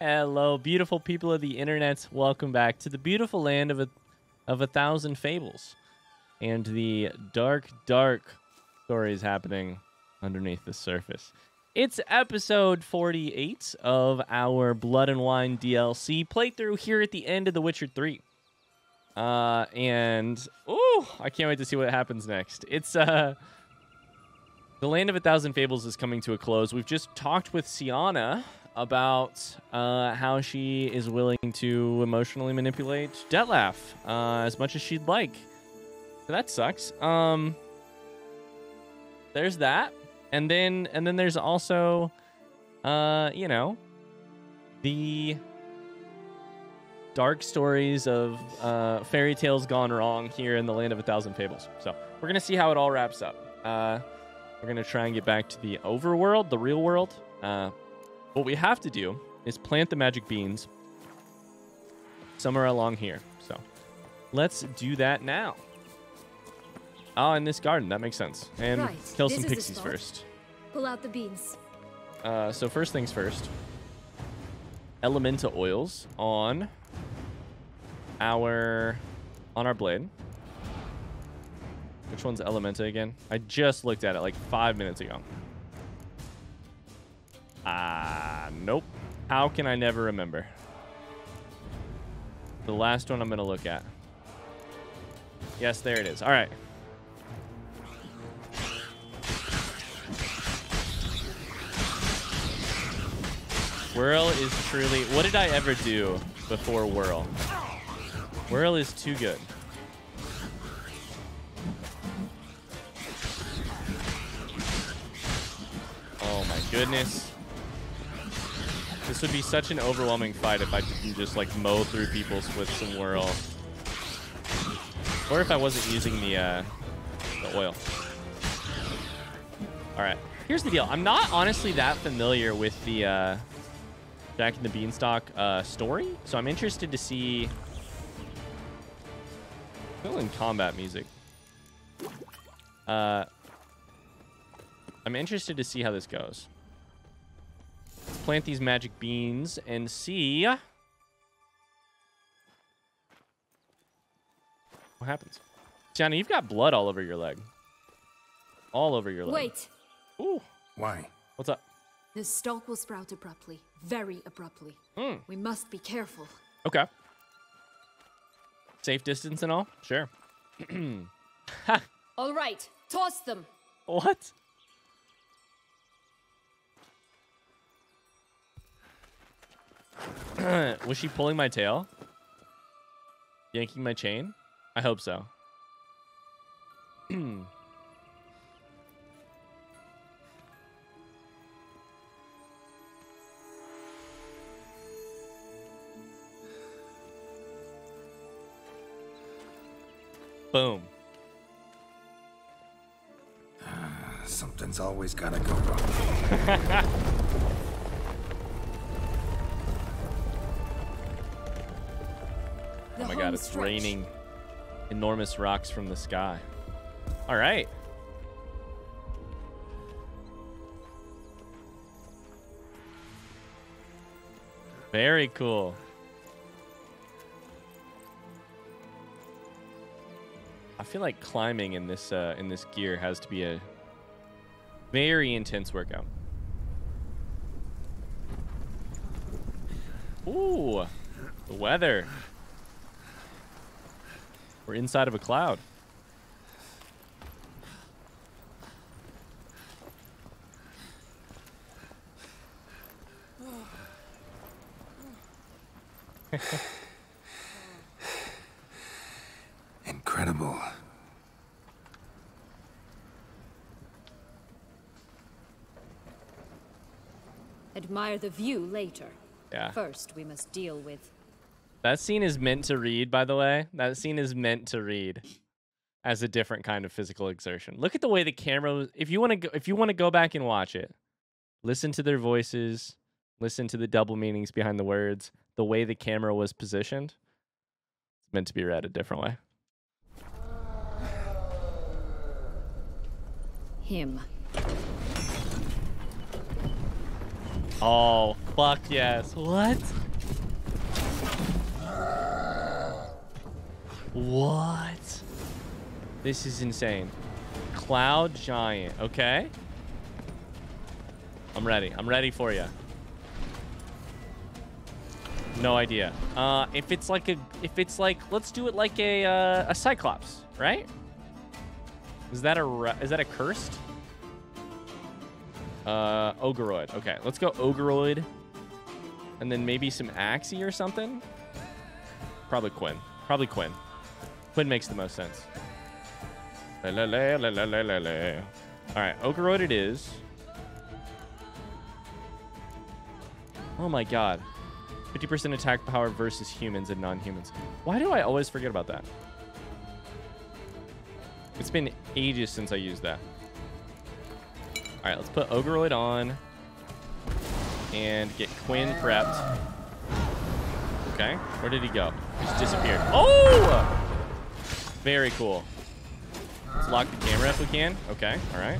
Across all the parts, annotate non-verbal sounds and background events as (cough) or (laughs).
Hello, beautiful people of the internet. Welcome back to the beautiful land of a of a thousand fables and the dark, dark stories happening underneath the surface. It's episode 48 of our Blood and Wine DLC playthrough here at the end of The Witcher 3. Uh, and oh, I can't wait to see what happens next. It's uh, the Land of a Thousand Fables is coming to a close. We've just talked with Syanna about uh, how she is willing to emotionally manipulate Dettlaff uh, as much as she'd like. So that sucks. Um, there's that, and then and then there's also, uh, you know, the dark stories of uh, fairy tales gone wrong here in the land of a thousand fables. So we're gonna see how it all wraps up. Uh, we're gonna try and get back to the overworld, the real world. Uh, what we have to do is plant the magic beans somewhere along here. So let's do that now. Oh, in this garden. That makes sense. And Right, kill this some pixies first. Pull out the beans. Uh, so first things first. Elementa oils on our on our blade. Which one's Elementa again? I just looked at it like five minutes ago. Ah, nope. How can I never remember? The last one I'm gonna look at. Yes, there it is. All right. Whirl is truly. What did I ever do before Whirl? Whirl is too good. Oh my goodness. This would be such an overwhelming fight if I didn't just like mow through people with some Whirl. Or if I wasn't using the, uh, the oil. All right. Here's the deal. I'm not honestly that familiar with the uh, Jack and the Beanstalk uh, story, so I'm interested to see. Still in combat music. Uh, I'm interested to see how this goes. Plant these magic beans and see what happens. Tiana, you've got blood all over your leg. All over your leg. Wait. Ooh, Why? what's up? The stalk will sprout abruptly. Very abruptly. Hmm. We must be careful. Okay. Safe distance and all? Sure. (clears throat) All right. Toss them. What? (clears throat) Was she pulling my tail? Yanking my chain? I hope so. (clears throat) Boom. (sighs) Something's always gotta go wrong. (laughs) my god, it's stretch. raining enormous rocks from the sky. All right. Very cool. I feel like climbing in this uh, in this gear has to be a very intense workout. Ooh, the weather. We're inside of a cloud. (laughs) Incredible. Admire the view later. Yeah. First, we must deal with. That scene is meant to read, by the way. That scene is meant to read as a different kind of physical exertion. Look at the way the camera. If you want to, go, if you want to go back and watch it, listen to their voices, listen to the double meanings behind the words, the way the camera was positioned. It's meant to be read a different way. Him. Oh, fuck yes. What? What? This is insane. Cloud Giant. Okay. I'm ready. I'm ready for you. No idea. Uh, if it's like a, if it's like, let's do it like a, uh, a Cyclops, right? Is that a, is that a cursed? Uh, Ogroid. Okay, let's go Ogroid. And then maybe some Axii or something? Probably Quen. Probably Quen. Quen makes the most sense. La la la la la la la. All right, Ogroid it is. Oh my god. 50% attack power versus humans and non-humans. Why do I always forget about that? It's been ages since I used that. All right, let's put Ogroid on and get Quen prepped. Okay, where did he go? He just disappeared. Oh! Very cool. Let's lock the camera if we can. Okay, all right.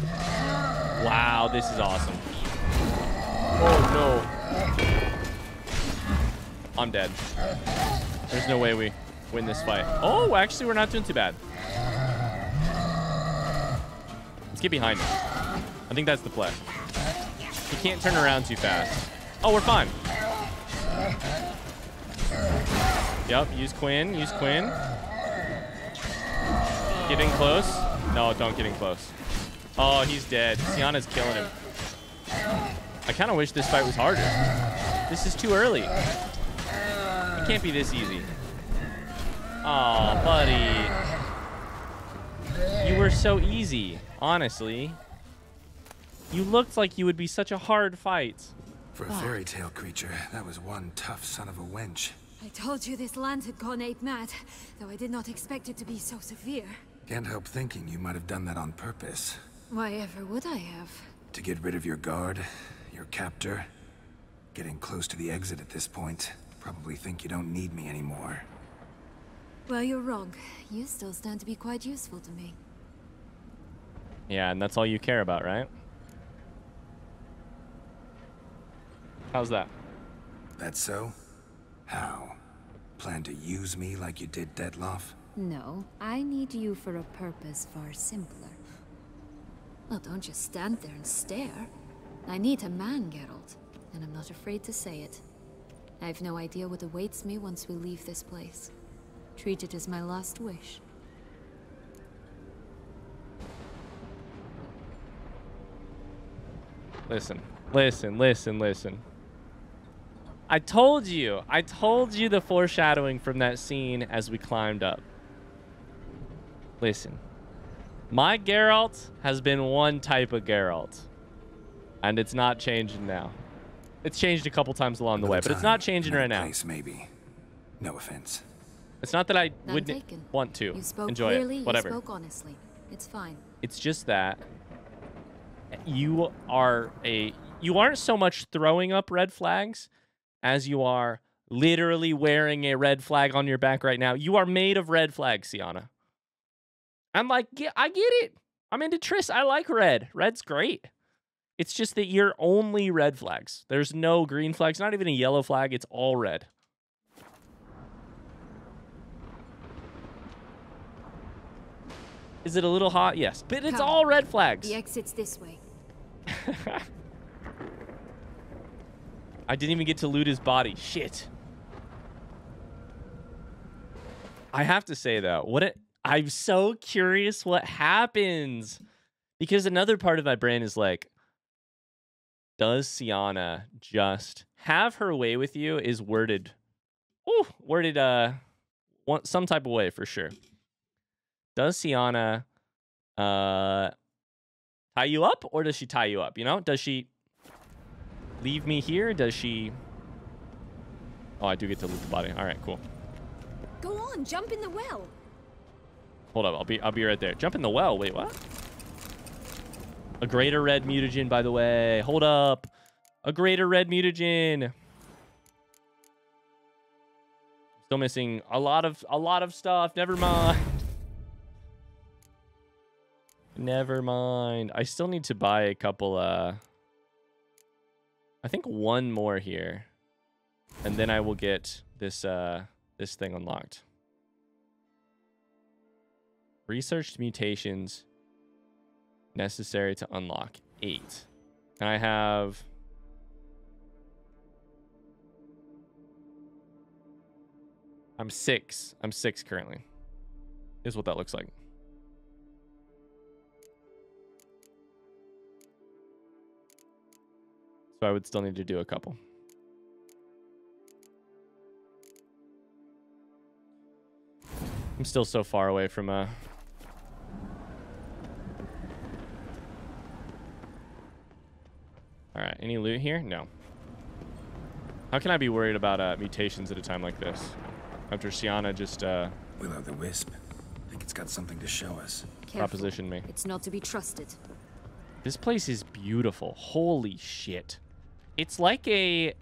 Wow, this is awesome. Oh, no. I'm dead. There's no way we win this fight. Oh, actually, we're not doing too bad. Let's get behind him. I think that's the play. He can't turn around too fast. Oh, we're fine. Yep, use Quen, use Quen. Get in close. No, don't get in close. Oh, he's dead. Syanna's killing him. I kind of wish this fight was harder. This is too early. It can't be this easy. Oh, buddy. You were so easy, honestly. You looked like you would be such a hard fight. For a fairy tale creature, that was one tough son of a wench. I told you this land had gone ape mad, though I did not expect it to be so severe. Can't help thinking you might have done that on purpose. Why ever would I have? To get rid of your guard, your captor. Getting close to the exit at this point. Probably think you don't need me anymore. Well, you're wrong. You still stand to be quite useful to me. Yeah, and that's all you care about, right? How's that? That so? How? Plan to use me like you did Dettlaff? No, I need you for a purpose far simpler. Well, don't just stand there and stare. I need a man, Geralt, and I'm not afraid to say it. I've no idea what awaits me once we leave this place. Treat it as my last wish. Listen, listen, listen, listen. I told you. I told you the foreshadowing from that scene as we climbed up. Listen. My Geralt has been one type of Geralt. And it's not changing now. It's changed a couple times along the way, but it's not changing right now. Place, maybe. No offense. It's not that I None wouldn't taken. want to You spoke enjoy clearly, it. Whatever. you spoke honestly. It's fine. It's just that you are a you aren't so much throwing up red flags as you are literally wearing a red flag on your back right now. You are made of red flags, Syanna. I'm like, yeah, I get it. I'm into Triss. I like red. Red's great. It's just that you're only red flags. There's no green flags, not even a yellow flag. It's all red. Is it a little hot? Yes. But it's Come. all red flags. The exit's this way. (laughs) I didn't even get to loot his body. Shit. I have to say though, what it I'm so curious what happens. Because another part of my brain is like, does Syanna just have her way with you is worded ooh, worded uh some type of way for sure. Does Syanna uh tie you up or does she tie you up? You know? Does she leave me here? Does she Oh, I do get to loot the body. All right, cool. Go on, jump in the well. Hold up, I'll be I'll be right there. Jump in the well. Wait, what? A greater red mutagen, by the way. Hold up. A greater red mutagen. Still missing a lot of a lot of stuff. Never mind. Never mind. I still need to buy a couple uh I think one more here, and then I will get this uh this thing unlocked. Researched mutations necessary to unlock eight. And I have I'm six. I'm six currently. Is what that looks like. So I would still need to do a couple. I'm still so far away from uh All right, any loot here? No. How can I be worried about uh, mutations at a time like this? After Syanna just uh, Will o' the Wisp. I Think it's got something to show us. Careful. propositioned me. It's not to be trusted. This place is beautiful. Holy shit. It's like a...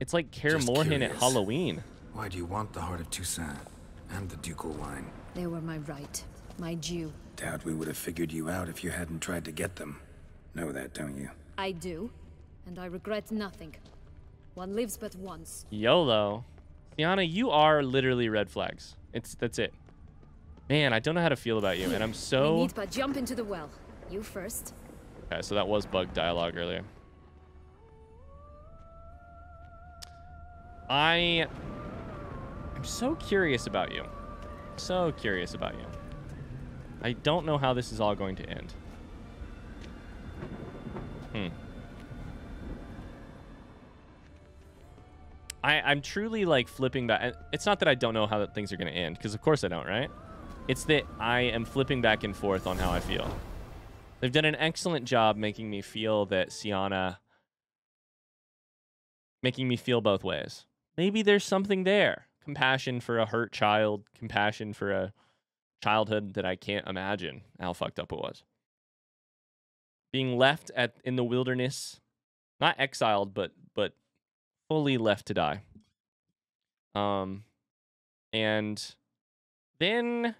It's like Kaer Just Morhen at. Halloween. Why do you want the Heart of Toussaint? And the ducal wine? They were my right, my due. Doubt we would have figured you out if you hadn't tried to get them. Know that, don't you? I do, and I regret nothing. One lives but once. YOLO. Syanna, you are literally red flags. It's That's it. Man, I don't know how to feel about you, and I'm so... We so... need but jump into the well. You first. Okay, so that was bug dialogue earlier. I... I am so curious about you. So curious about you. I don't know how this is all going to end. Hmm. I, I'm truly like flipping back. It's not that I don't know how things are going to end, because of course I don't, right? It's that I am flipping back and forth on how I feel. They've done an excellent job making me feel that Syanna, making me feel both ways. Maybe there's something there. Compassion for a hurt child, compassion for a childhood that I can't imagine how fucked up it was. Being left at in the wilderness, not exiled, but but fully left to die. Um, and then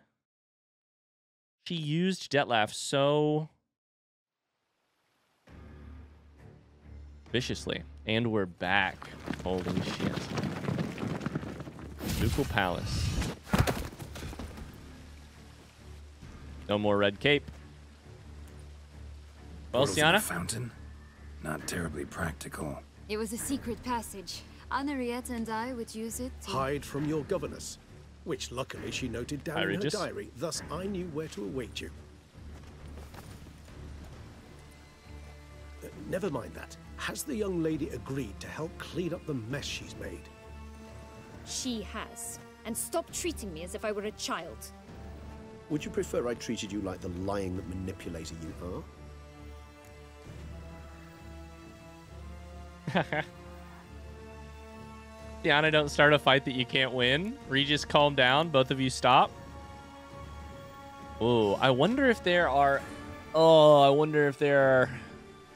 she used Dettlaff so viciously. And we're back. Holy shit. Ducal Palace. No more red cape. Well, Portals in a fountain? Not terribly practical. It was a secret passage. Anarietta and I would use it to... Hide from your governess, which luckily she noted down Hi, in her diary. Thus, I knew where to await you. Uh, never mind that. Has the young lady agreed to help clean up the mess she's made? She has. And stop treating me as if I were a child. Would you prefer I treated you like the lying manipulator you are? (laughs) Syanna, don't start a fight that you can't win. Regis, calm down. Both of you stop. Oh, I wonder if there are. Oh, I wonder if there are.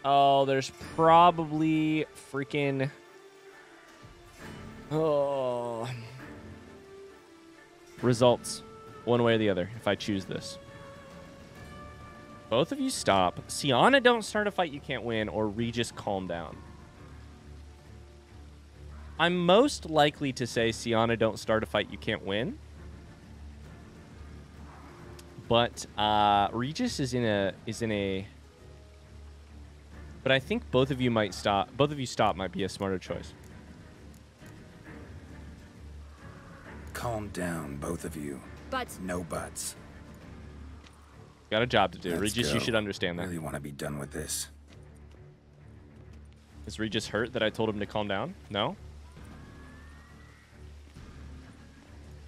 Oh, there's probably freaking. Oh. Results, one way or the other, if I choose this. Both of you stop. Syanna, don't start a fight you can't win, or Regis, calm down. I'm most likely to say Syanna don't start a fight you can't win. But uh Regis is in a is in a But I think both of you might stop both of you stop might be a smarter choice. Calm down, both of you. But No buts. Got a job to do. Let's Regis, you should understand that. Really want to be done with this. Is Regis hurt that I told him to calm down? No?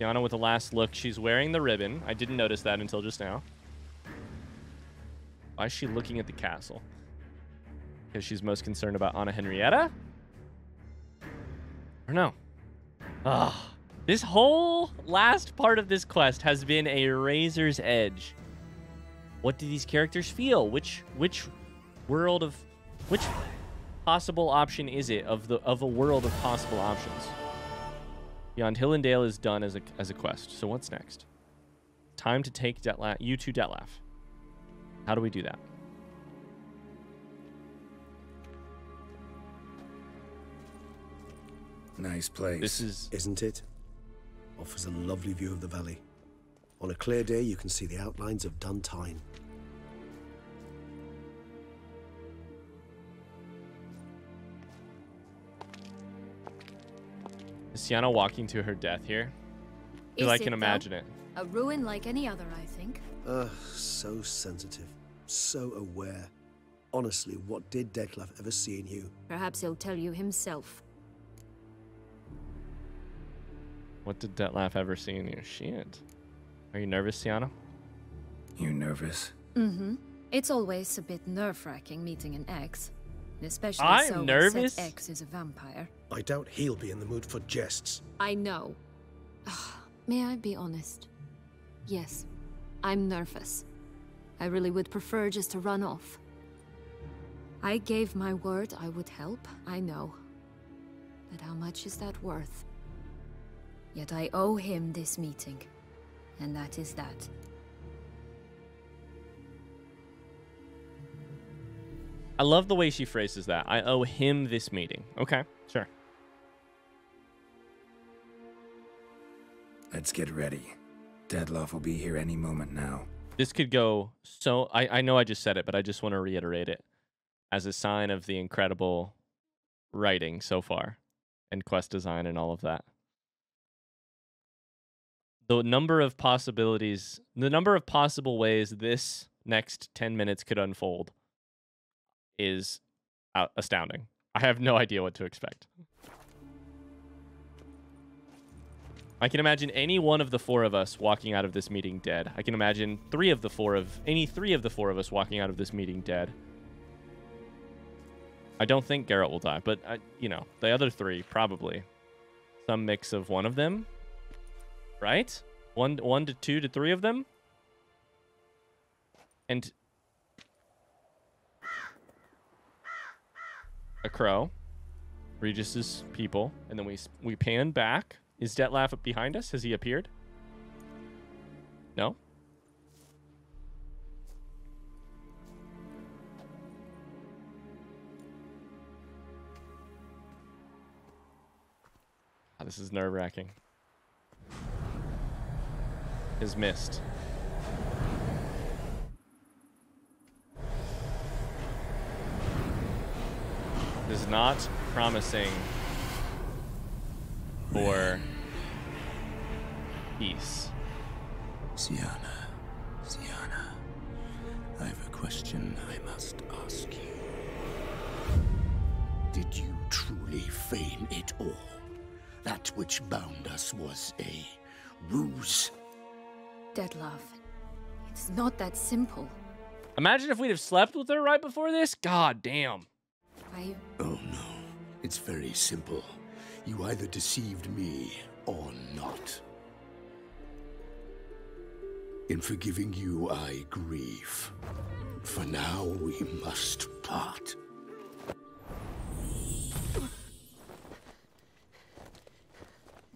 Yana with the last look. She's wearing the ribbon. I didn't notice that until just now. Why is she looking at the castle? Because she's most concerned about Anna Henrietta? Or no? Ah, this whole last part of this quest has been a razor's edge. What do these characters feel? Which which world of which possible option is it of the of a world of possible options? Beyond Hill and Dale is done as a, as a quest. So what's next? Time to take Dettlaff, you to Dettlaff. How do we do that? Nice place. This is... Isn't it? Offers a lovely view of the valley. On a clear day, you can see the outlines of Dun Tynne, is Syanna walking to her death here. I feel I it, can though? imagine it. A ruin like any other, I think. Ugh, so sensitive, so aware. Honestly, what did Dettlaff ever see in you? Perhaps he'll tell you himself. What did Dettlaff ever see in you? Shit. Are you nervous, Syanna? You nervous? Mm-hmm. It's always a bit nerve-wracking meeting an ex. Especially I'm so nervous. said ex is a vampire. I doubt he'll be in the mood for jests. I know. Ah, may I be honest? Yes, I'm nervous. I really would prefer just to run off. I gave my word I would help, I know. But how much is that worth? Yet I owe him this meeting. And that is that. I love the way she phrases that. I owe him this meeting. Okay, Let's get ready. Dettlaff will be here any moment now. This could go so. I, I know I just said it, but I just want to reiterate it as a sign of the incredible writing so far and quest design and all of that. The number of possibilities, the number of possible ways this next 10 minutes could unfold is astounding. I have no idea what to expect. I can imagine any one of the four of us walking out of this meeting dead. I can imagine three of the four of any three of the four of us walking out of this meeting dead. I don't think Geralt will die, but I, you know, the other three probably some mix of one of them, right? One, one to two to three of them, and a crow, Regis's people, and then we we pan back. Is Dettlaff behind us? Has he appeared? No. Ah, this is nerve wracking. Is missed. This is not promising for peace. Syanna, Syanna, I have a question I must ask you. Did you truly feign it all? That which bound us was a ruse? Dead love. It's not that simple. Imagine if we'd have slept with her right before this. God damn. I. Oh no, it's very simple. You either deceived me or not. In forgiving you, I grieve. For now, we must part.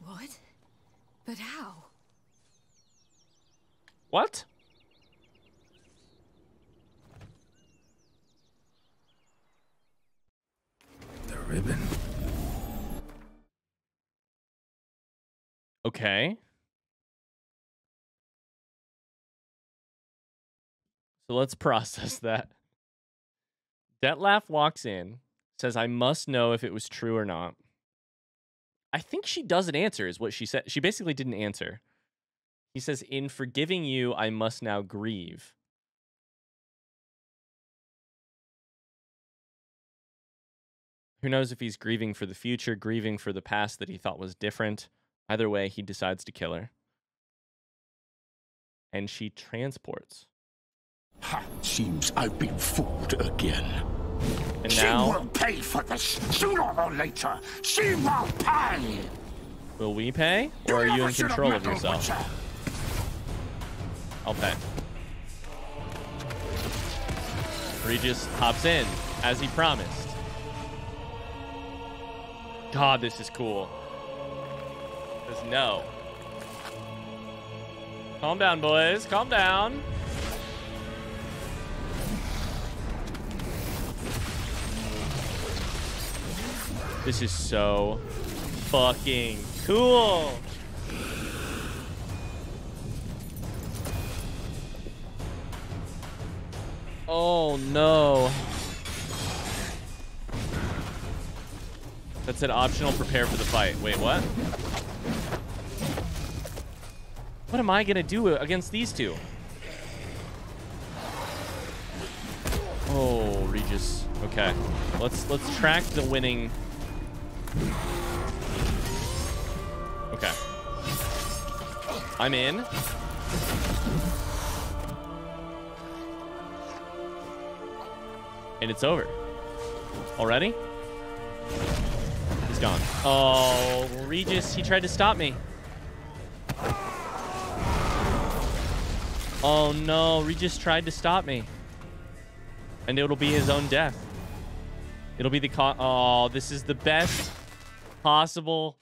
What? But how? What? The ribbon. Okay. So let's (laughs) process that. Dettlaff walks in, says, I must know if it was true or not. I think she doesn't answer, is what she said. She basically didn't answer. He says, In forgiving you, I must now grieve. Who knows if he's grieving for the future, grieving for the past that he thought was different. Either way, he decides to kill her. And she transports. Ha! Seems I've been fooled again. And She now, will pay for this sooner or later. She will pay. will we pay? Or are you in control of yourself? I'll pay. Regis hops in, as he promised. God, this is cool. Says no. Calm down, boys. Calm down. This is so fucking cool. Oh no. That said optional prepare for the fight. Wait, what? What am I gonna do against these two? Oh, Regis. Okay. Let's let's track the winning. Okay. I'm in. And it's over. Already? He's gone. Oh, Regis, he tried to stop me. Oh no, Regis tried to stop me. And it'll be his own death. It'll be the co- Oh, this is the best possible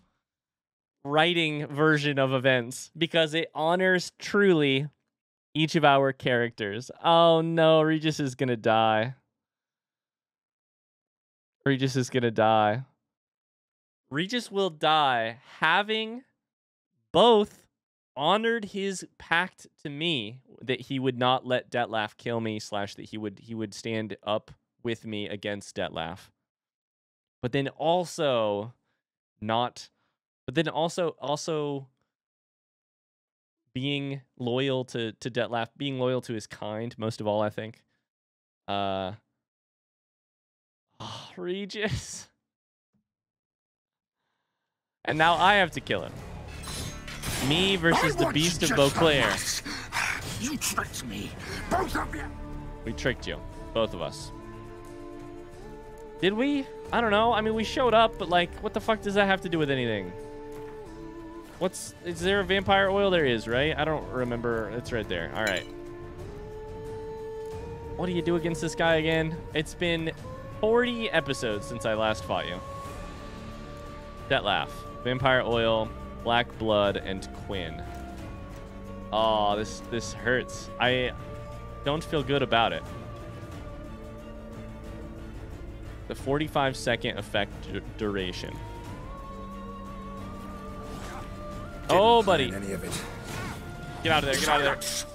writing version of events because it honors truly each of our characters. Oh no, Regis is gonna die. Regis is gonna die. Regis will die having both honored his pact to me that he would not let Dettlaff kill me slash that he would he would stand up with me against Dettlaff. But then also not but then also also being loyal to to Dettlaff, being loyal to his kind most of all, I think. Uh oh, (sighs) Regis. (laughs) And now I have to kill him. Me versus the beast of Beauclair. You tricked me, both of you. We tricked you, both of us. Did we? I don't know. I mean, we showed up, but like, what the fuck does that have to do with anything? What's, is there a vampire oil? There is, right? I don't remember. It's right there. All right. What do you do against this guy again? It's been 40 episodes since I last fought you. That laugh. vampire oil, black blood, and Quen. Oh, this this hurts. I don't feel good about it. The 45 second effect duration. Oh, Didn't buddy. Any of it. Get out of there. Get out of there.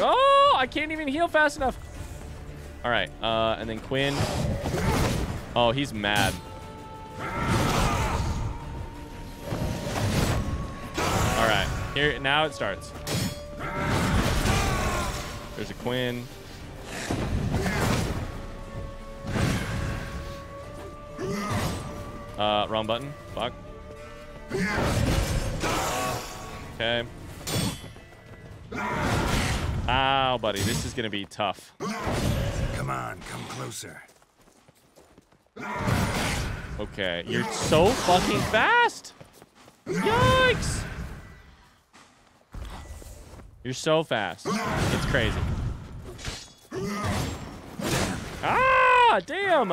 Oh, I can't even heal fast enough. All right. Uh, and then Quen. Oh, he's mad. Here now it starts. There's a Quen. Uh, wrong button. Fuck. Okay. Ow, buddy. This is gonna be tough. Come on, come closer. Okay. You're so fucking fast. Yikes. You're so fast. It's crazy. Ah, damn.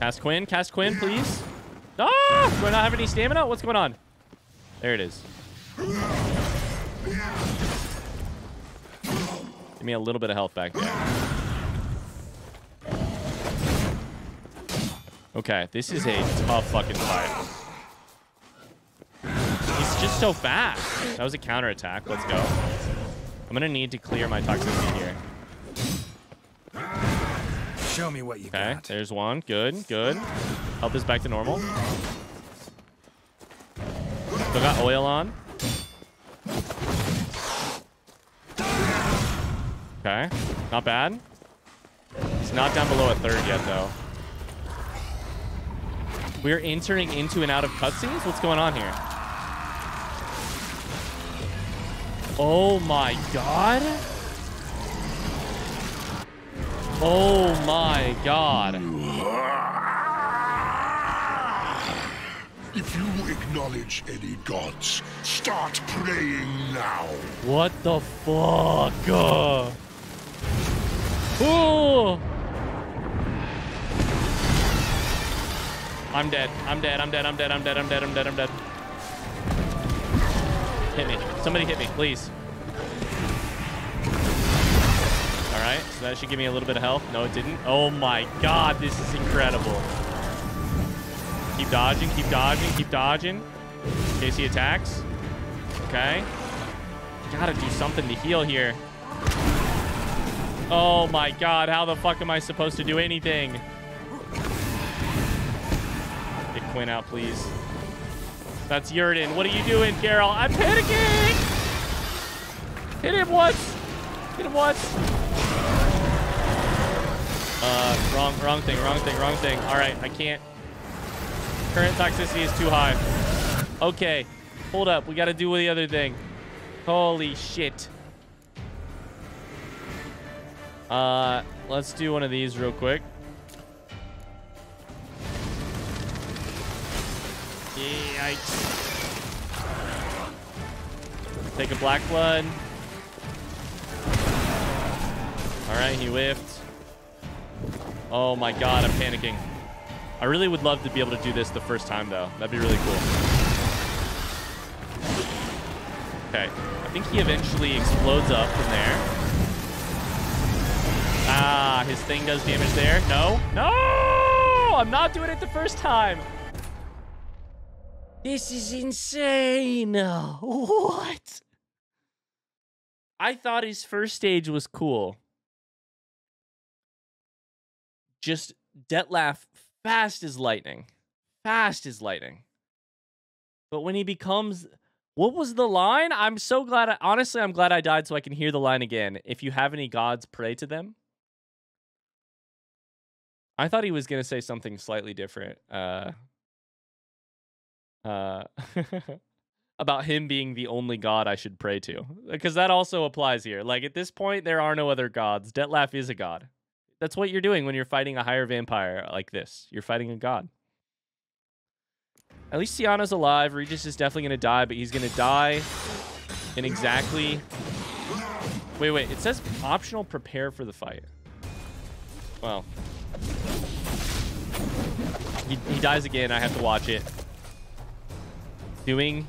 Cast Quen, cast Quen, please. Ah, do I not have any stamina? What's going on? There it is. Give me a little bit of health back there. Okay, this is a tough fucking fight. He's just so fast. That was a counterattack. Let's go. I'm gonna need to clear my toxicity here. Show me what you Okay, got. there's one. Good, good. Health is back to normal. Still got oil on. Okay, not bad. It's not down below a third yet, though. We're entering into and out of cutscenes? What's going on here? Oh my god. Oh my god. If you acknowledge any gods, start praying now. What the fuck? Uh. Ooh. I'm dead. I'm dead. I'm dead. I'm dead. I'm dead. I'm dead. I'm dead. I'm dead. Hit me. Somebody hit me, please. All right, so that should give me a little bit of health. No, it didn't. Oh my god, this is incredible. Keep dodging, keep dodging, keep dodging. In case he attacks. Okay. Gotta do something to heal here. Oh my god, how the fuck am I supposed to do anything? Get Quen out, please. That's Yrden. What are you doing, Carol? I'm panicking! Hit him once! Hit him once! Uh, wrong, wrong thing, wrong thing, wrong thing. All right, I can't. Current toxicity is too high. Okay, hold up. We got to do the other thing. Holy shit. Uh, let's do one of these real quick. Yikes. Take a black blood. All right, he whiffed. Oh my god, I'm panicking. I really would love to be able to do this the first time, though. That'd be really cool. Okay. I think he eventually explodes up from there. Ah, his thing does damage there. No. No! I'm not doing it the first time. This is insane. (laughs) What? I thought his first stage was cool. Just Dettlaff fast as lightning. Fast as lightning. But when he becomes what was the line? I'm so glad I, honestly I'm glad I died so I can hear the line again. If you have any gods, pray to them. I thought he was gonna say something slightly different. Uh uh (laughs) about him being the only god I should pray to. Because that also applies here. Like at this point, there are no other gods. Dettlaff is a god. That's what you're doing when you're fighting a higher vampire like this. You're fighting a god. At least Syanna's alive. Regis is definitely going to die, but he's going to die in exactly... Wait, wait. It says optional prepare for the fight. Well. He, he dies again. I have to watch it. Doing...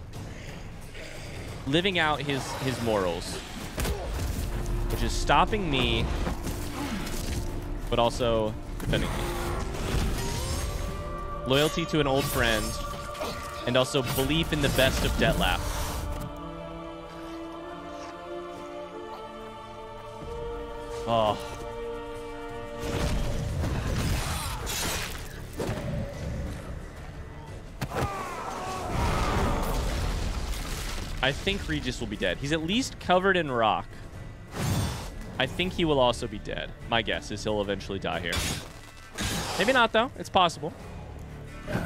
Living out his, his morals. Which is stopping me but also defending me. Loyalty to an old friend, and also belief in the best of Dettlaff. Oh. Ah. I think Regis will be dead. He's at least covered in rock. I think he will also be dead. My guess is he'll eventually die here. Maybe not, though. It's possible.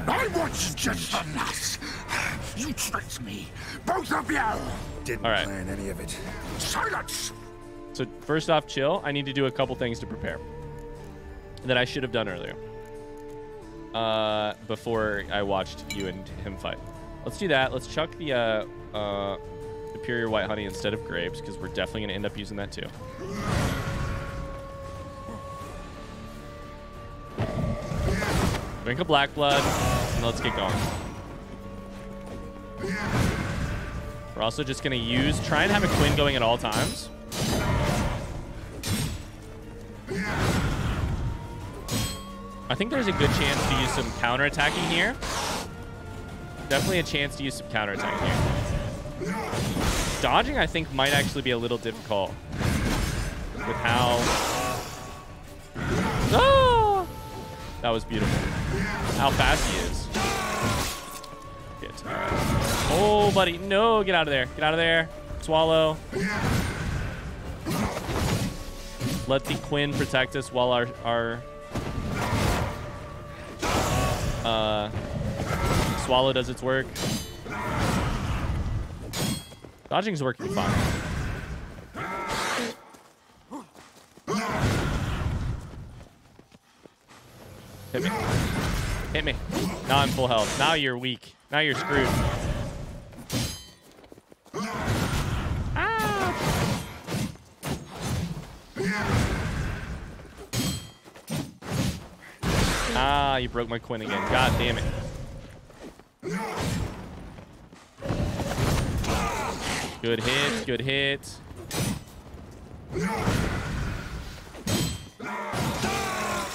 I was just a lass. You tricked me. Both of you. Didn't All right. plan any of it. Silence. So first off, chill. I need to do a couple things to prepare that I should have done earlier. Uh, before I watched you and him fight. Let's do that. Let's chuck the uh, uh, superior white honey instead of grapes because we're definitely going to end up using that too. Drink a black blood and let's get going. We're also just going to use, try and have a Quen going at all times. I think there's a good chance to use some counterattacking here. Definitely a chance to use some counterattacking here. Dodging, I think, might actually be a little difficult with how... Oh! That was beautiful. How fast he is. Oh, buddy. No, get out of there. Get out of there. Swallow. Let the Quen protect us while our... our uh, Swallow does its work. Dodging's working fine. Hit me. Hit me. Now I'm full health. Now you're weak. Now you're screwed. Ah! Ah, you broke my Quen again. God damn it. Good hit, good hit.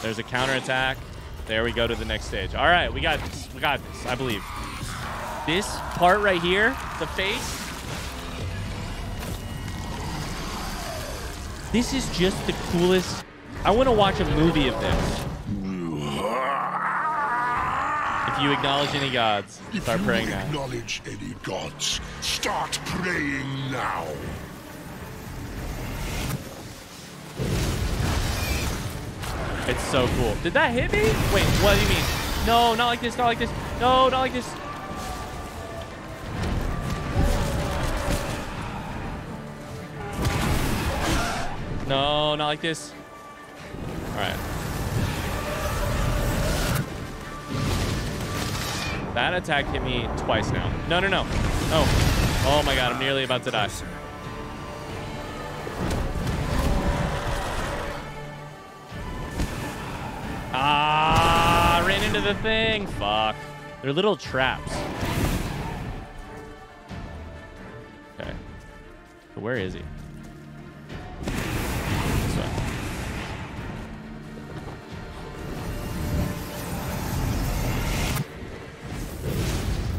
There's a counterattack. There we go to the next stage. All right, we got this. We got this, I believe. This part right here, the face. This is just the coolest. I want to watch a movie of this. If you acknowledge any gods, If start you praying now. acknowledge any gods, start praying now. It's so cool. Did that hit me? Wait, what do you mean? No, not like this, not like this. No, not like this. No, not like this. All right. That attack hit me twice now. No, no, no. Oh. Oh my god, I'm nearly about to die. Ah, ran into the thing. Fuck. They're little traps. Okay. Where is he?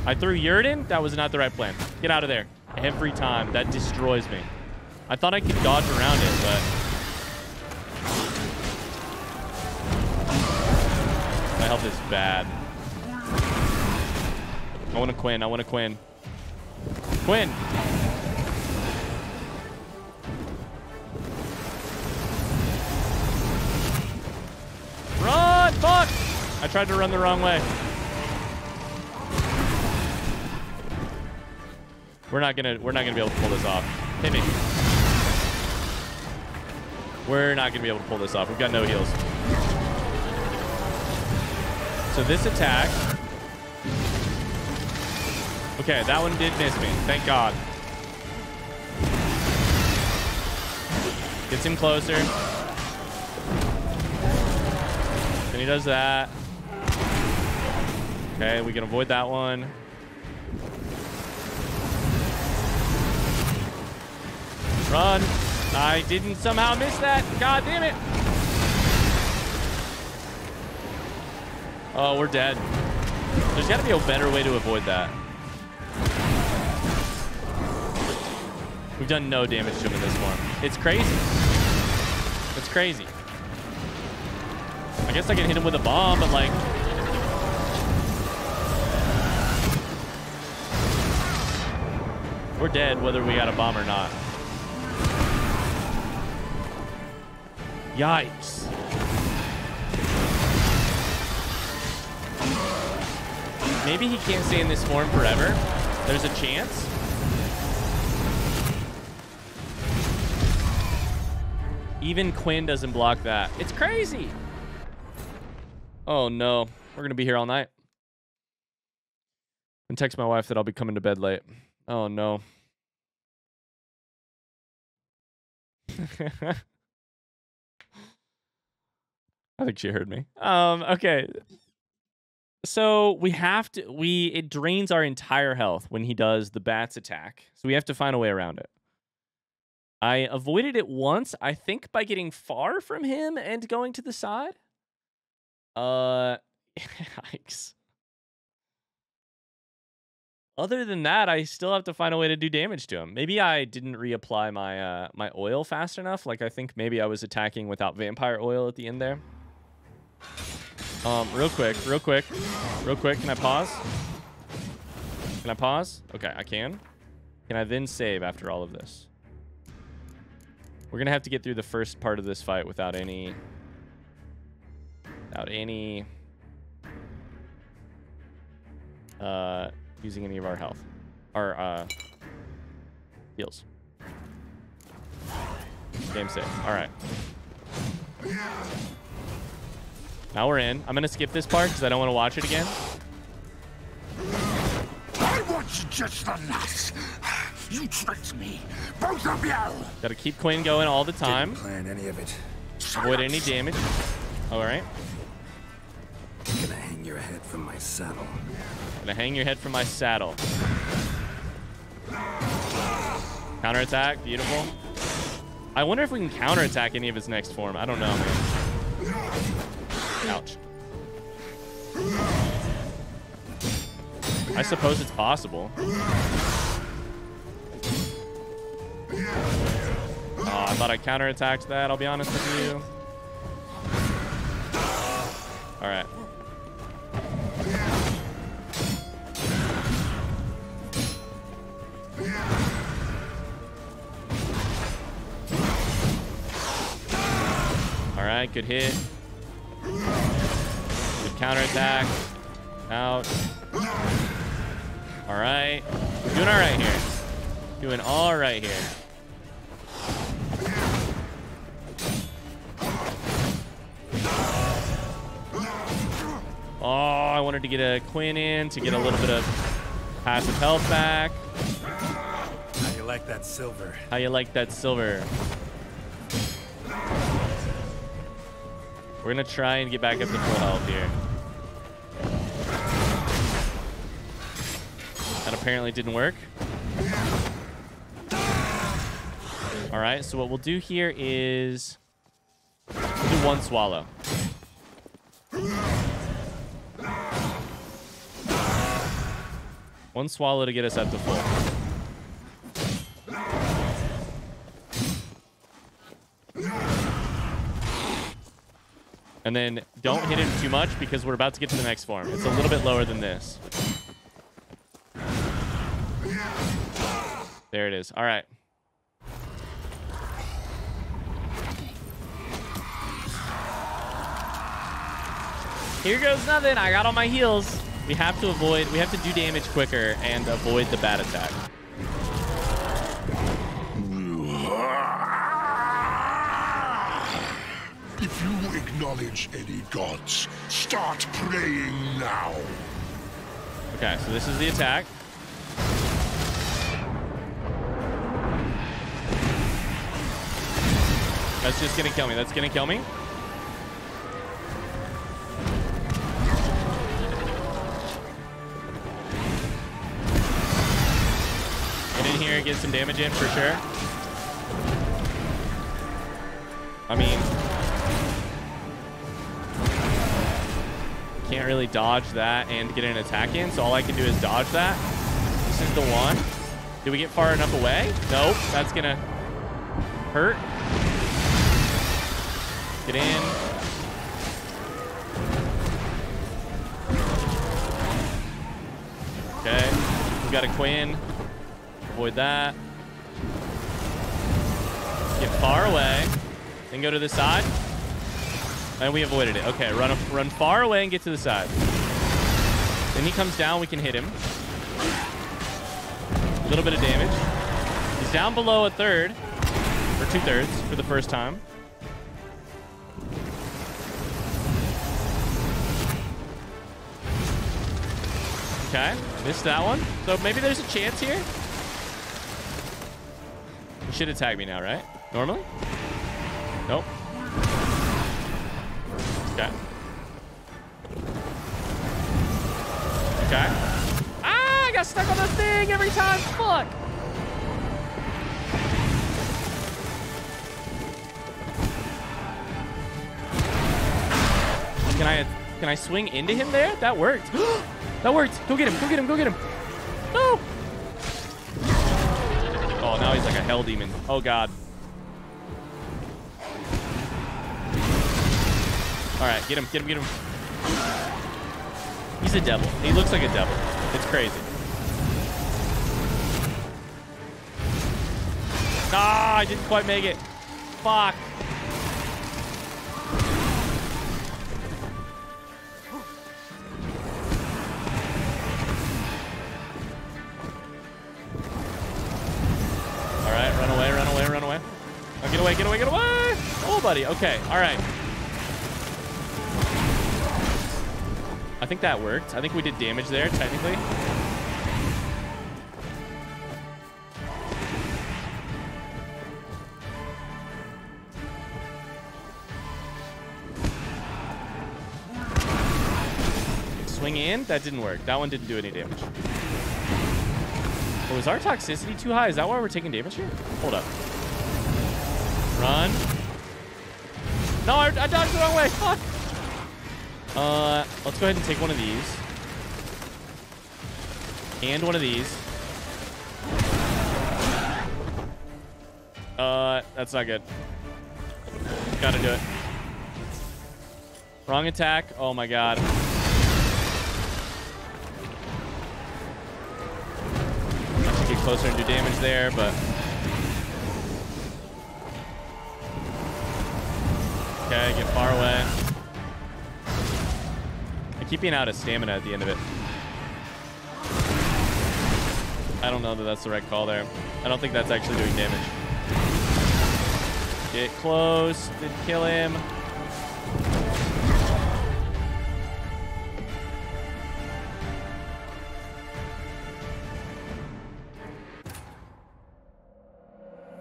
I threw Yrden? That was not the right plan. Get out of there. Every time. That destroys me. I thought I could dodge around it, but... My health is bad. I want a Quen. I want a Quen. Quen! Run! Fuck! I tried to run the wrong way. We're not gonna we're not gonna be able to pull this off. Hit me. We're not gonna be able to pull this off. We've got no heals. So this attack. Okay, that one did miss me. Thank God. Gets him closer. Then he does that. Okay, we can avoid that one. Run. I didn't somehow miss that. God damn it. Oh, we're dead. There's got to be a better way to avoid that. We've done no damage to him in this one. It's crazy. It's crazy. I guess I can hit him with a bomb, but like... We're dead whether we got a bomb or not. Yikes. Maybe he can't stay in this form forever. There's a chance. Even Quen doesn't block that. It's crazy. Oh no. We're going to be here all night. And text my wife that I'll be coming to bed late. Oh no. (laughs) I think she heard me. Um, okay. So we have to we it drains our entire health when he does the bats attack. So we have to find a way around it. I avoided it once, I think by getting far from him and going to the side. Uh (laughs) yikes. Other than that, I still have to find a way to do damage to him. Maybe I didn't reapply my uh my oil fast enough. Like I think maybe I was attacking without vampire oil at the end there. Um, real quick, real quick, real quick. Can I pause? Can I pause? Okay, I can. Can I then save after all of this? We're gonna have to get through the first part of this fight without any, without any, uh, using any of our health, our uh, heals. Game save. All right. Now we're in. I'm gonna skip this part because I don't want to watch it again. I was just the last. You tricked me, both of you. Gotta keep Quen going all the time. Didn't plan any of it. Avoid any damage. All right. Gonna hang your head from my saddle. Gonna hang your head from my saddle. Counterattack. Beautiful. I wonder if we can counterattack any of his next form. I don't know, man. Ouch. I suppose it's possible. Oh, I thought I counterattacked that, I'll be honest with you. Alright. Alright, good hit. Good counterattack. Out. Alright. We're doing alright here. Doing alright here. Oh, I wanted to get a Quen in to get a little bit of passive health back. How you like that silver? How you like that silver? We're gonna try and get back up to full health here. That apparently didn't work. All right, so what we'll do here is do one swallow. One swallow to get us up to full. And then don't hit him too much because we're about to get to the next form. It's a little bit lower than this. There it is. All right. Here goes nothing. I got on my heels. We have to avoid, we have to do damage quicker and avoid the bad attack. If you acknowledge any gods, start praying now. Okay, so this is the attack. That's just gonna kill me. That's gonna kill me. Get in here, get some damage in for sure. I mean, can't really dodge that and get an attack in, so all I can do is dodge that. This is the one. Did we get far enough away? Nope. That's gonna hurt. Get in. Okay. We got a Quen. Avoid that. Get far away. Then go to the side. And we avoided it. Okay, run run far away and get to the side. Then he comes down, we can hit him. A little bit of damage. He's down below a third. Or two thirds for the first time. Okay, missed that one. So maybe there's a chance here. He should attack me now, right? Normally? Okay. Okay. Ah, I got stuck on the thing every time. Fuck. Can I can I swing into him there? That worked. (gasps) that worked. Go get him. Go get him. Go get him. No. Oh, now he's like a hell demon. Oh god. All right, get him, get him, get him. He's a devil. He looks like a devil. It's crazy. Ah, I didn't quite make it. Fuck. All right, run away, run away, run away. Oh, get away, get away, get away. Oh, buddy. Okay, all right. I think that worked. I think we did damage there, technically. Swing in? That didn't work. That one didn't do any damage. Oh, is our toxicity too high? Is that why we're taking damage here? Hold up. Run. No, I, I dodged the wrong way. (laughs) Fuck. Uh, let's go ahead and take one of these. And one of these. Uh, that's not good. Gotta do it. Wrong attack. Oh my god. I should get closer and do damage there, but... Okay, get far away. I keep being out of stamina at the end of it. I don't know that that's the right call there. I don't think that's actually doing damage. Get close. Did kill him.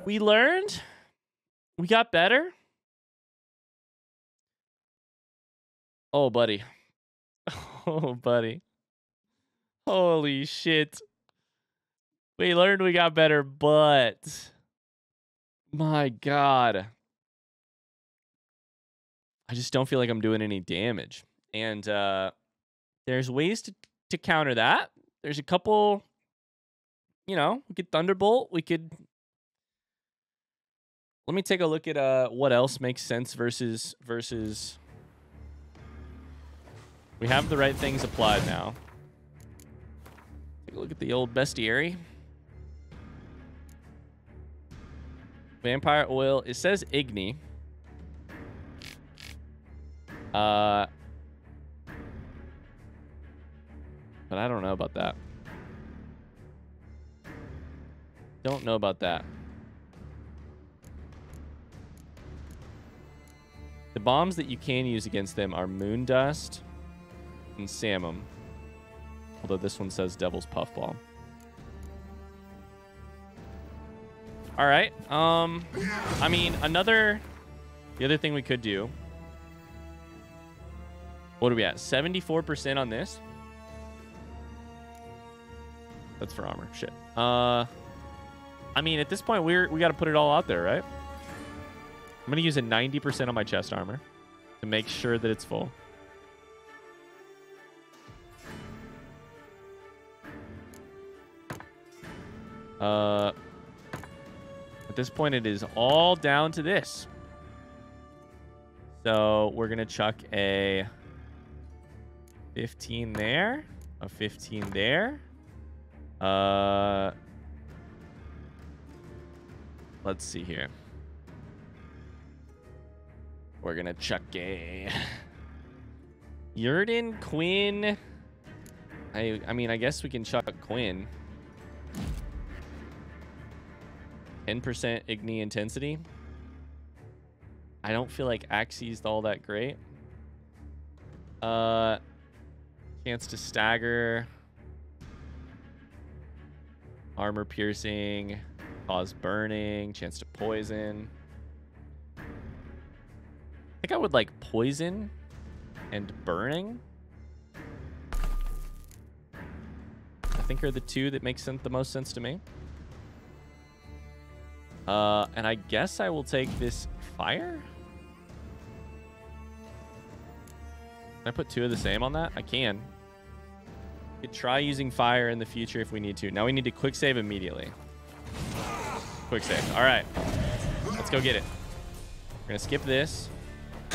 We learned. We got better. Oh, buddy. Oh, (laughs) buddy. Holy shit. We learned we got better, but my god. I just don't feel like I'm doing any damage. And uh there's ways to to counter that. There's a couple you know, we could thunderbolt, we could Let me take a look at uh what else makes sense versus versus we have the right things applied now. Take a look at the old bestiary. Vampire oil. It says Igni. Uh, but I don't know about that. Don't know about that. The bombs that you can use against them are Moon Dust and Samum. Although this one says Devil's Puffball. All right. Um, I mean, another, the other thing we could do. What are we at? 74% on this? That's for armor. Shit. Uh, I mean, at this point, we're, we got to put it all out there, right? I'm going to use a 90% on my chest armor to make sure that it's full. Uh, at this point, it is all down to this. So we're going to chuck a 15 there, a 15 there. Uh, let's see here. We're going to chuck a Yrden, Quen. I, I mean, I guess we can chuck Quen. 10% Igni intensity. I don't feel like Axii's all that great. Uh, chance to stagger. Armor piercing. Cause burning. Chance to poison. I think I would like poison and burning. I think are the two that make sense the most sense to me. Uh, and I guess I will take this fire. Can I put two of the same on that? I can. Could try using fire in the future if we need to. Now we need to quick save immediately. Quick save. All right. Let's go get it. We're going to skip this.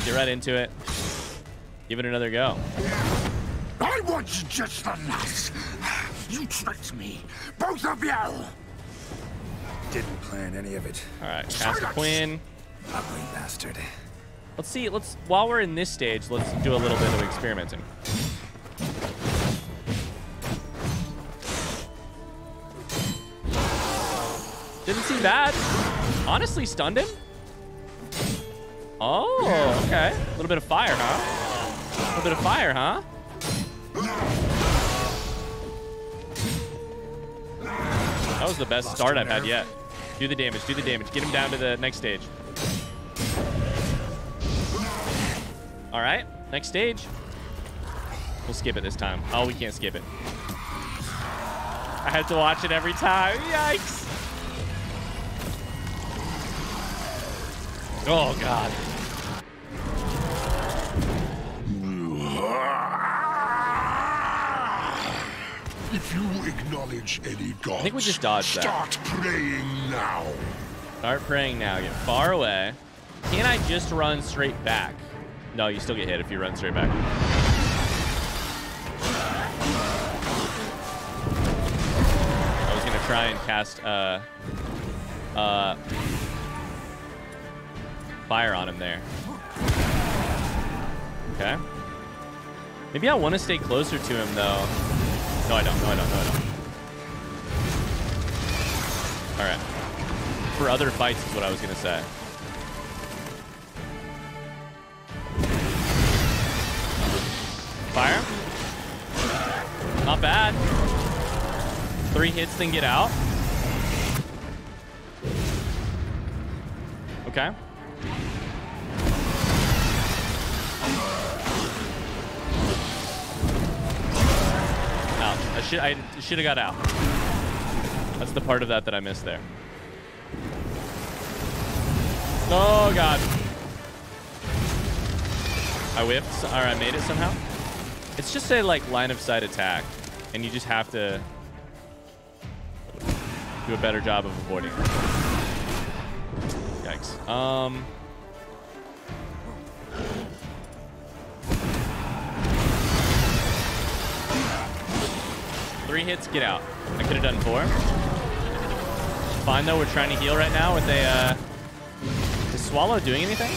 Get right into it. Give it another go. I want you just a lass. You tricked me. Both of you. Didn't plan any of it. All right. Cast a Quen. Ugly bastard. Let's see. Let's while we're in this stage, let's do a little bit of experimenting. Didn't seem bad. Honestly, stunned him. Oh, okay. A little bit of fire, huh? A little bit of fire, huh? That was the best start I've had yet. Do the damage, do the damage. Get him down to the next stage. All right, next stage. We'll skip it this time. Oh, we can't skip it. I have to watch it every time. Yikes. Oh, God. If you acknowledge any gods, think we just dodged that. start praying now. Start praying now. Get far away. Can I just run straight back? No, you still get hit if you run straight back. I was gonna try and cast uh uh fire on him there. Okay. Maybe I want to stay closer to him though. No, I don't. No, I don't. No, I don't. All right. For other fights is what I was gonna say. Fire. Not bad. Three hits, then get out. Okay. Should I should have got out. That's the part of that that I missed there. Oh god. I whipped, or I made it somehow. It's just a like line of sight attack, and you just have to do a better job of avoiding. Yikes. Um. Three hits, get out. I could have done four. Fine though, we're trying to heal right now with a. Uh, is Swallow doing anything?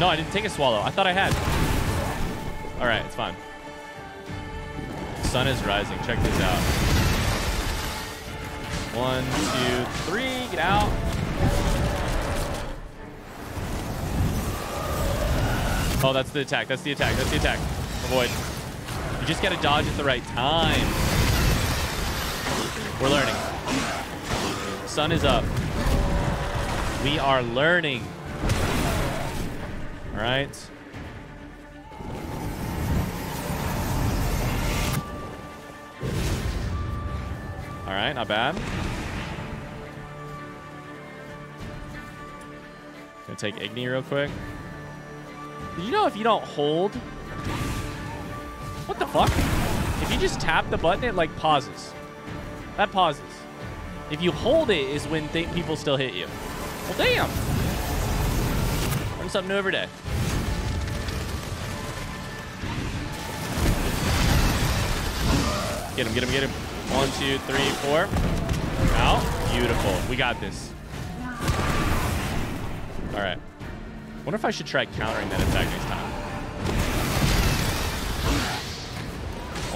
No, I didn't take a swallow. I thought I had. All right, it's fine. Sun is rising. Check this out. One, two, three. Get out. Oh, that's the attack. That's the attack. That's the attack. Avoid. Just got to dodge at the right time. We're learning. Sun is up. We are learning. All right. All right, not bad. Gonna take Igni real quick. Did you know if you don't hold... Fuck? If you just tap the button, it like pauses. That pauses. If you hold it is when people still hit you. Well, damn. Learn something new every day. Get him, get him, get him. One, two, three, four. Out. Beautiful. We got this. All right. Wonder if I should try countering that attack next time.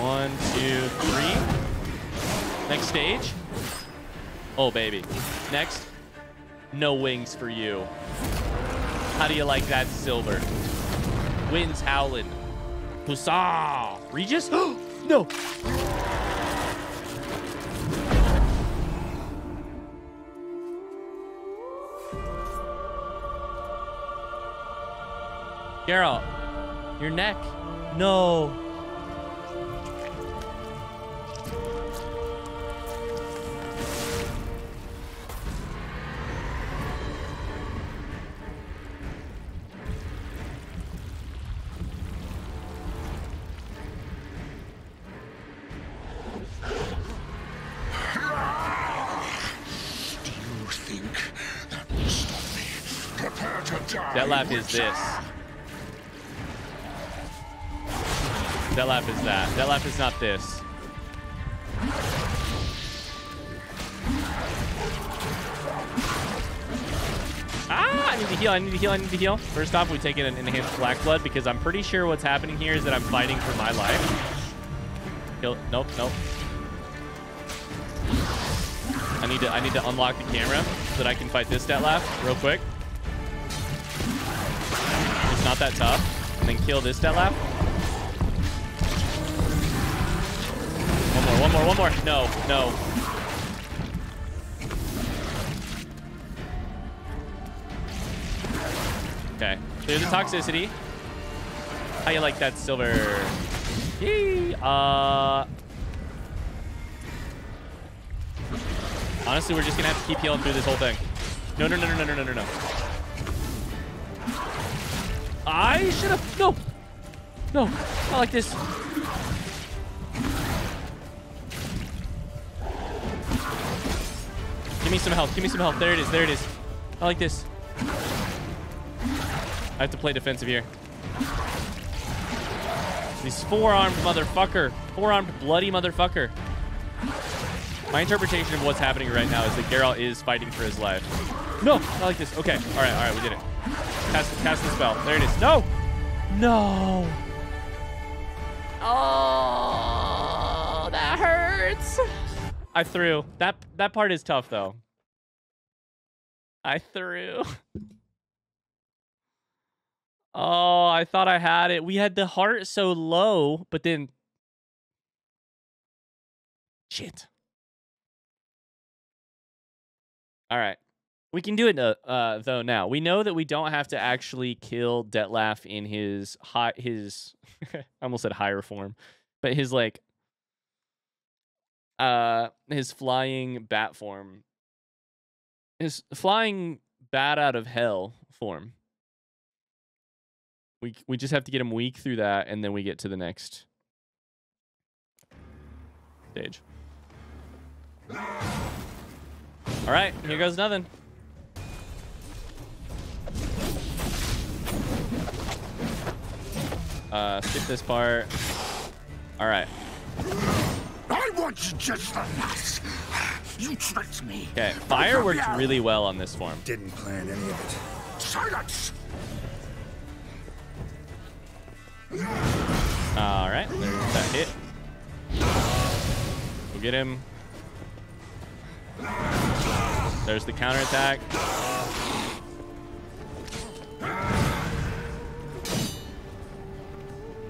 One, two, three. Next stage. Oh, baby. Next. No wings for you. How do you like that, Silver? Winds howling. Huzzah! Regis? (gasps) no! Geralt, your neck. No. Is this. That lap is that. That lap is not this. Ah, I need to heal, I need to heal, I need to heal. First off, we take an enhanced black blood because I'm pretty sure what's happening here is that I'm fighting for my life. Kill, nope, nope. I need to, I need to unlock the camera so that I can fight this stat lap real quick that top, and then kill this Dettlaff. One more, one more, one more. No, no. Okay, clear the toxicity. How you like that silver? Yee! Uh... Honestly, we're just gonna have to keep healing through this whole thing. No, no, no, no, no, no, no, no. I should have. No. No. Not like this. Give me some health. Give me some health. There it is. There it is. I like this. I have to play defensive here. This four-armed motherfucker. Four-armed bloody motherfucker. My interpretation of what's happening right now is that Geralt is fighting for his life. No, I like this. Okay. All right. All right. We did it. Cast, cast the spell. There it is. No. No. Oh, that hurts. I threw. That that part is tough though. I threw. Oh, I thought I had it. We had the heart so low, but then shit. All right. We can do it uh, uh, though now. We know that we don't have to actually kill Dettlaff in his high his (laughs) I almost said higher form, but his like uh his flying bat form. His flying bat out of hell form. We we just have to get him weak through that and then we get to the next stage. All right, here goes nothing. Uh, skip this part. All right. I want you just the last. You tricked me. Okay, fire worked really well on this form. Didn't plan any of it. Silence! All right, there's that hit. We'll get him. There's the counterattack.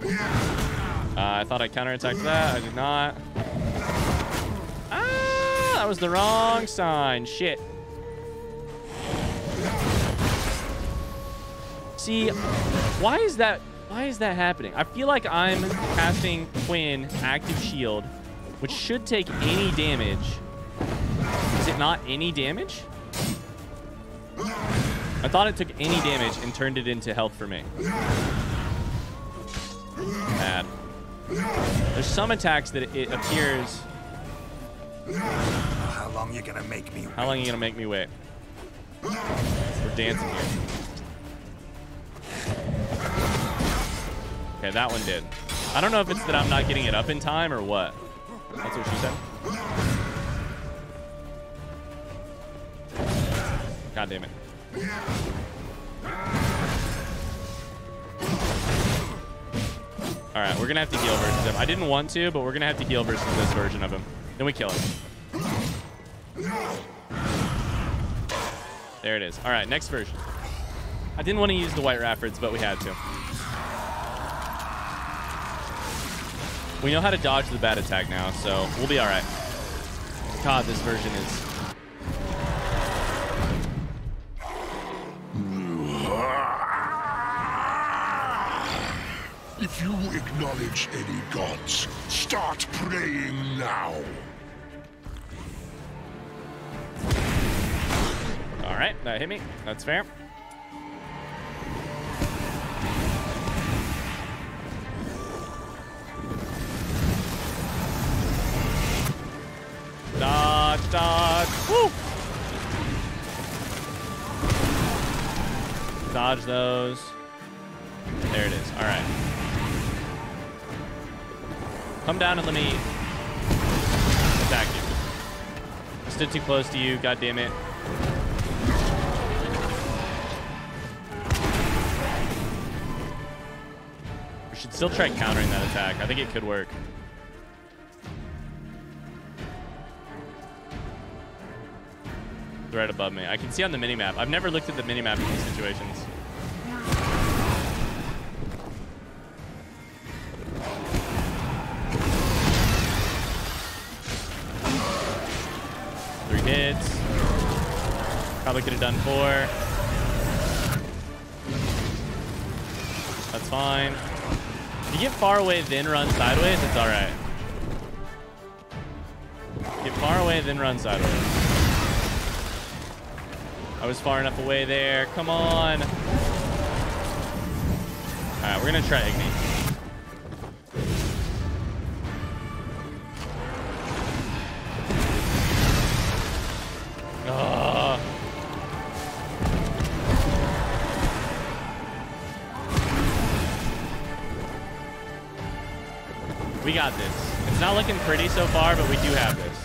Uh, I thought I counterattacked that. I did not. Ah, that was the wrong sign. Shit. See, why is that? Why is that happening? I feel like I'm casting Quen active shield, which should take any damage. Is it not any damage? I thought it took any damage and turned it into health for me. Bad. There's some attacks that it, appears. How long you gonna make me? How long are you gonna make me wait? We're dancing here. Okay, that one did. I don't know if it's that I'm not getting it up in time or what. That's what she said. God damn it. All right, we're gonna have to heal versus him. I didn't want to, but we're gonna have to heal versus this version of him. Then we kill him. There it is. All right, next version. I didn't want to use the white Raffard's, but we had to. We know how to dodge the bat attack now, so we'll be all right. God, this version is If you acknowledge any gods, start praying now. all right. That hit me. That's fair. Dodge, dodge. Woo! Dodge those. There it is. All right. Come down and let me attack you. I stood too close to you. God damn it. We should still try countering that attack. I think it could work. Right above me. I can see on the minimap. I've never looked at the minimap in these situations. Probably could have done four. That's fine. If you get far away, then run sideways, it's alright. Get far away, then run sideways. I was far enough away there. Come on. Alright, we're gonna try Igni. We got this. It's not looking pretty so far, but we do have this.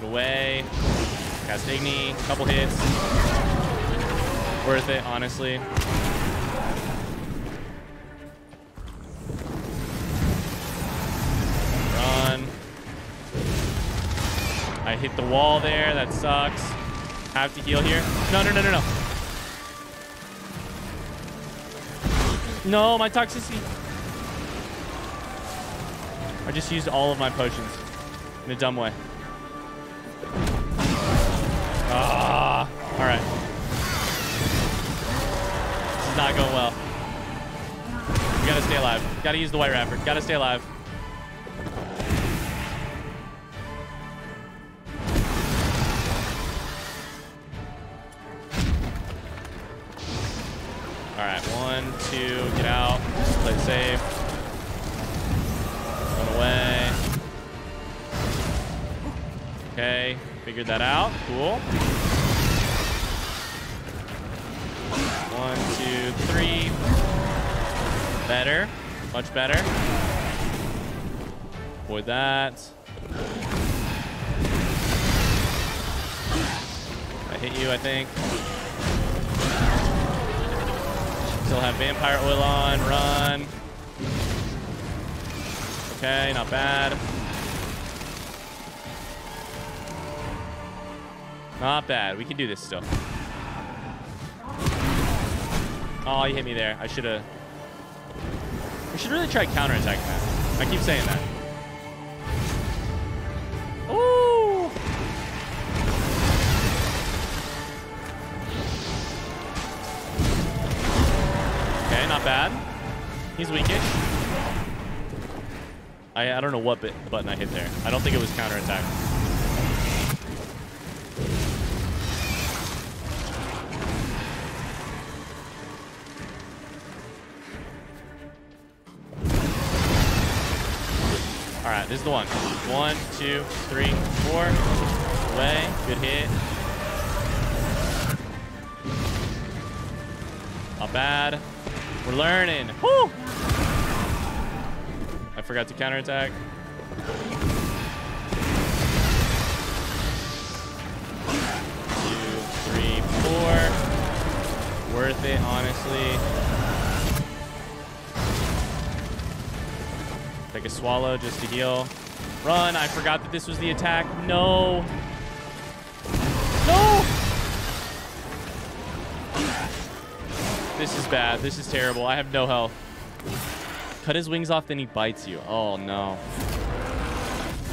Get away. Cast Igni. Couple hits. Worth it, honestly. Run. I hit the wall there. That sucks. Have to heal here. No, no, no, no, no. No, my toxicity. I just used all of my potions in a dumb way. Ah, all right. This is not going well. We gotta stay alive. Gotta use the white wrapper. Gotta stay alive. Figured that out. Cool. One, two, three. Better. Much better. Avoid that. I hit you, I think. Still have vampire oil on. Run. Okay, not bad. Not bad. We can do this still. Oh, you hit me there. I should have. We should really try counterattacking that. I keep saying that. Ooh! Okay, not bad. He's weakish. I, I don't know what button I hit there. I don't think it was counterattack. This is the one. One, two, three, four. Away. Good hit. Not bad. We're learning. Woo! I forgot to counterattack. Two, three, four. Worth it, honestly. Take a swallow just to heal. Run. I forgot that this was the attack. No. No. This is bad. This is terrible. I have no health. Cut his wings off, then he bites you. Oh, no.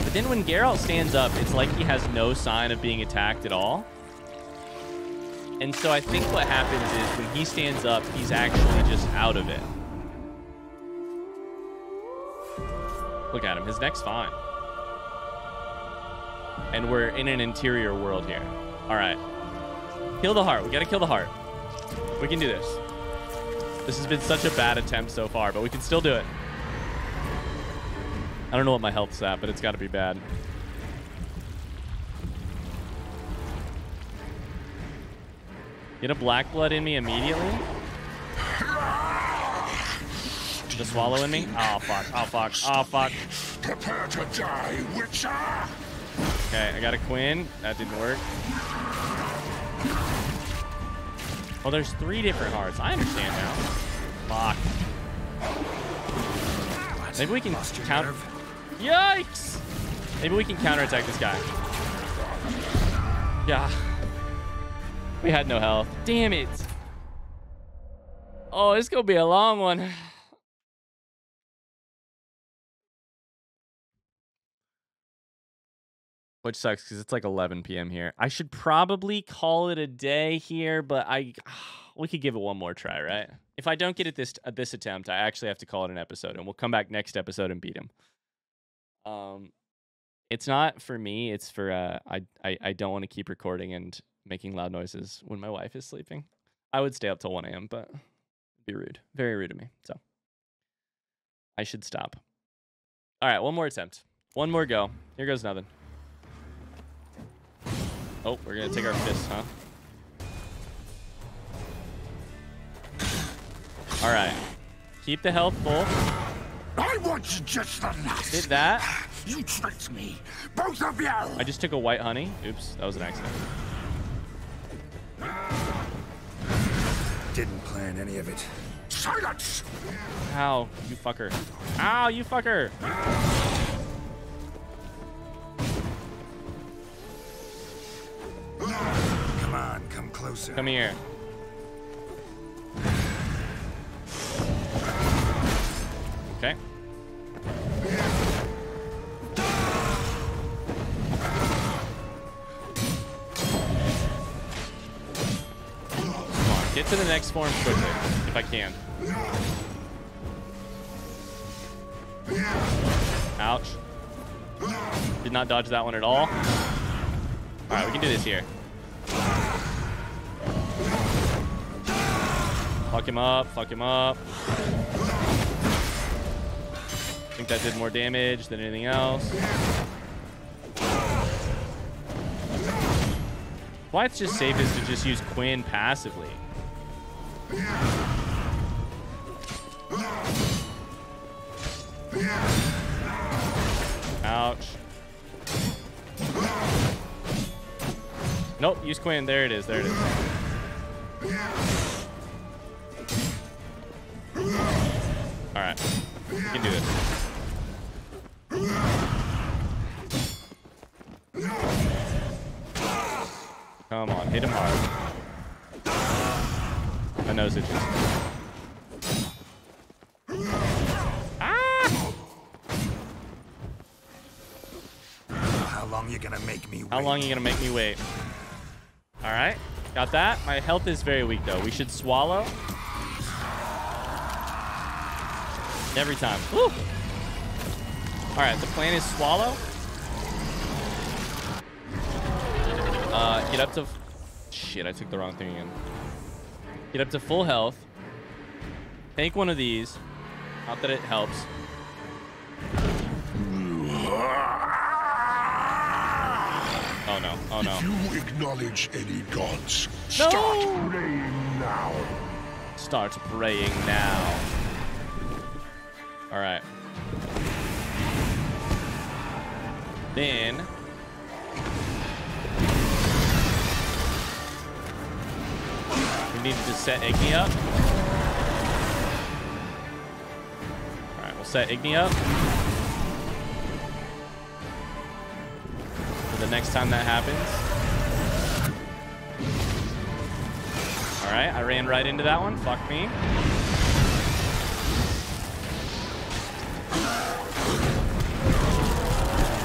But then when Geralt stands up, it's like he has no sign of being attacked at all. And so I think what happens is when he stands up, he's actually just out of it. Look at him. His neck's fine. And we're in an interior world here. All right. Kill the heart. We got to kill the heart. We can do this. This has been such a bad attempt so far, but we can still do it. I don't know what my health's at, but it's got to be bad. Get a black blood in me immediately. The swallow in me? Oh, fuck. Oh, fuck. Oh, fuck. Prepare to die, Witcher! Okay, I got a Quen. That didn't work. Oh, there's three different hearts. I understand now. Fuck. Maybe we can counter. Yikes! Maybe we can counterattack this guy. Yeah. We had no health. Damn it. Oh, it's gonna be a long one. Which sucks because it's like 11 p.m. here. I should probably call it a day here, but I (sighs) we could give it one more try, right? If I don't get it this at this attempt, I actually have to call it an episode, and we'll come back next episode and beat him. Um, it's not for me. It's for uh, I I, I don't want to keep recording and making loud noises when my wife is sleeping. I would stay up till 1 a.m., but be rude, very rude of me. So I should stop. All right, one more attempt, one more go. Here goes nothing. Oh, we're gonna take our fists, huh? All right. Keep the health full. I want you just the last. Did that. You tricked me, both of you. I just took a white honey. Oops, that was an accident. Didn't plan any of it. Silence! Ow, you fucker. Ow, you fucker. Come on, come closer. Come here. Okay. Get to the next form quickly, if I can. Ouch. Did not dodge that one at all. Alright, we can do this here. Fuck him up, fuck him up. I think that did more damage than anything else. Why it's just safest to just use Quen passively. Ouch. Nope, use Quen. There it is. There it is. All right, we can do this. Come on, hit him hard. My nose itches. Ah! How long you gonna make me wait? How long are you gonna make me wait? All right, got that. My health is very weak though. We should swallow. Every time. Woo! All right, the plan is swallow. Uh, get up to. Shit, I took the wrong thing again. Get up to full health. Take one of these. Not that it helps. Oh no! Oh no! If you acknowledge any gods, No! start praying now. Start praying now. All right. Then. We need to set Igni up. All right, we'll set Igni up. For the next time that happens. All right, I ran right into that one. Fuck me.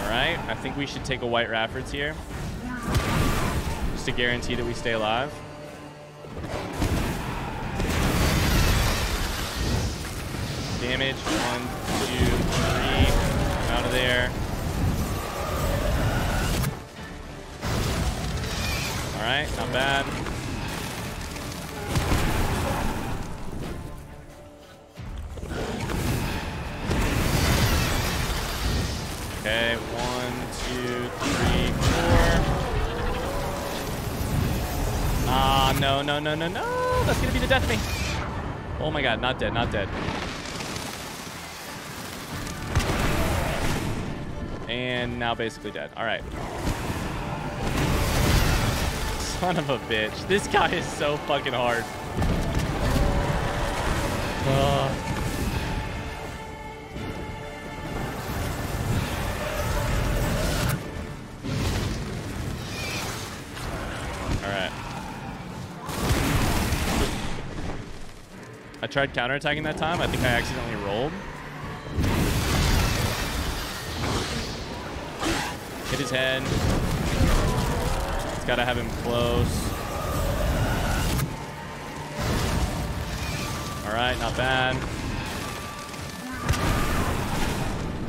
All right, I think we should take a White Raffard's here. Just to guarantee that we stay alive. Damage, one, two, three, out of there. All right, not bad. Okay, one, two, three, four. Ah, no, no, no, no, no. That's gonna be the death me. Oh my god, not dead, not dead. And now basically dead. All right. Son of a bitch. This guy is so fucking hard. Ugh. Tried counterattacking that time. I think I accidentally rolled. Hit his head. It's got to have him close. All right, not bad.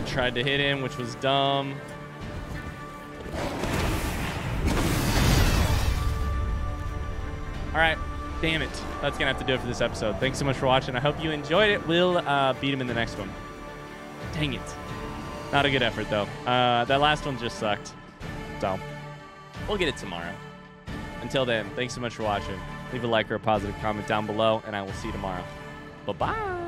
Tried to hit him, which was dumb. All right. Damn it. That's going to have to do it for this episode. Thanks so much for watching. I hope you enjoyed it. We'll uh, beat him in the next one. Dang it. Not a good effort, though. Uh, that last one just sucked. So, we'll get it tomorrow. Until then, thanks so much for watching. Leave a like or a positive comment down below, and I will see you tomorrow. Bye bye.